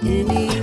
Anywhere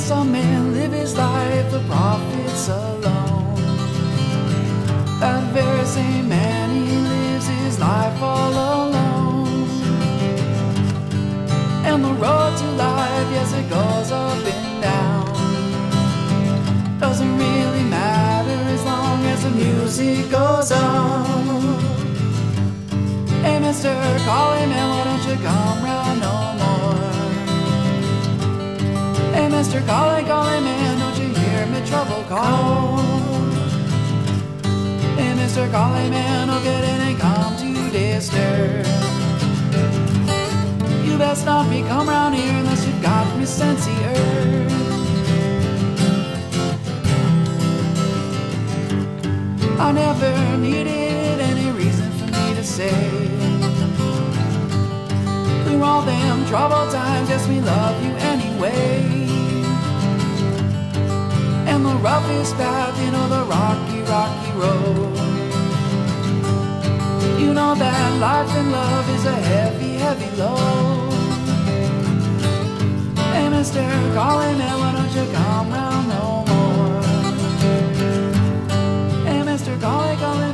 some man live his life for profits alone. That very same man, he lives his life all alone. And the road to life, yes, it goes up and down. Doesn't really matter as long as the music goes on. Hey, mister, call him and why don't you come round Mr. Callie, callie man, don't you hear me trouble call? Hey, Mr. Callie man, oh get in and come to disturb. You best not be come round here unless you've got me sensey earth. I never needed any reason for me to say. Through all them troubled times, yes, we love you anyway. Roughest path, you know, the rocky, rocky road. You know that life and love is a heavy, heavy load. Hey, mister, calling man, why don't you come round no more? Hey, mister, calling, calling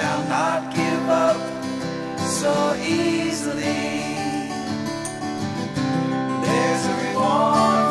not give up so easily. There's a reward.